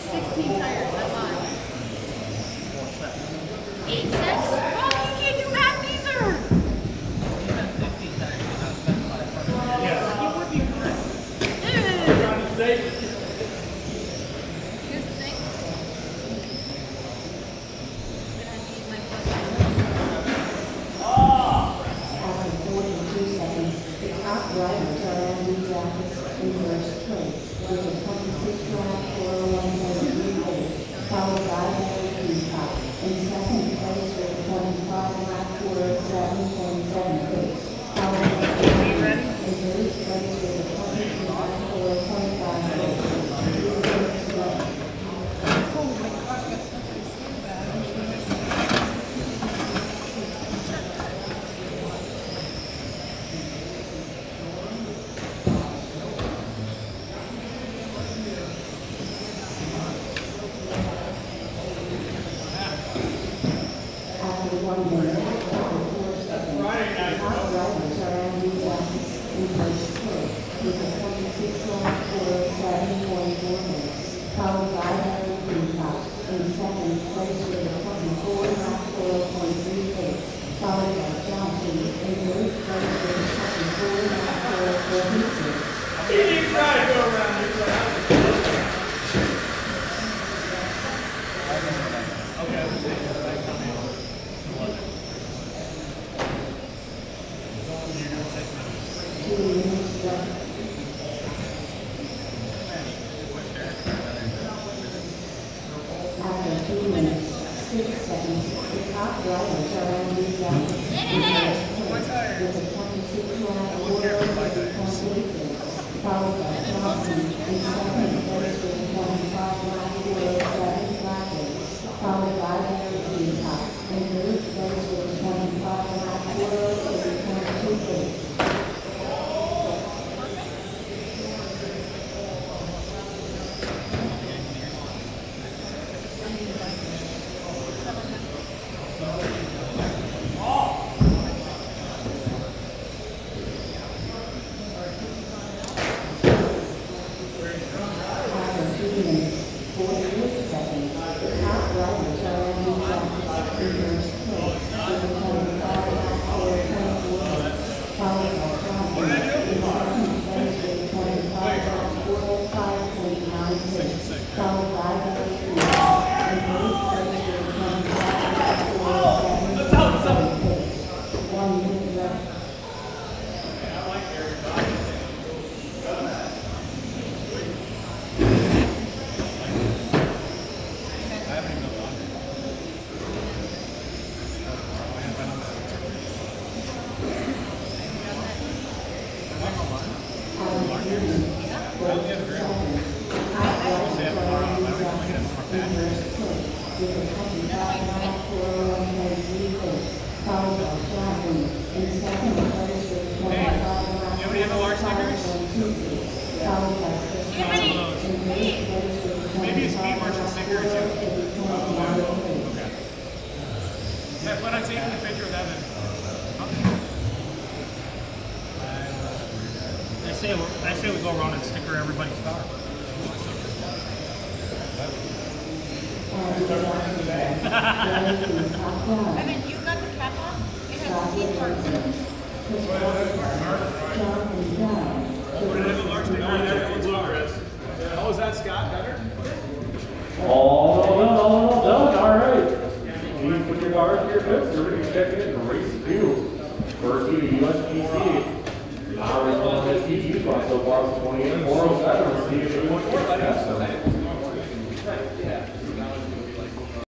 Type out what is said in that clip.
is 16 tires. That's mine. Eight six? Oh, you can't do math either. You would be correct. Here's the thing. Then I need my plus After 42 seconds, the top drivers are Andy Jackson in first place followed by Harry Peacock in second place with a 25 lap 407.76, followed by Jeremy in third place with by Johnson in second place with a twenty-five lap four seven seconds, followed by Harry Peacock in third place with a twenty-five lap four eight point two eight. After two minutes, forty-eight seconds, the top drivers are Andy Jackson in first place with a twenty-five lap four twenty-four minutes, followed by Johnson in second place with a twenty-five lap four five point six, followed when I'm taking the picture of Evan. I say, I say we go around and sticker everybody's car. Evan, you got the cap off? It has teeth marks in it. What did I have a large Snicker? Everyone's car. How oh, was that, Scott? Better? All done, all done, all right. Please put your cars to your fence, everybody's checking in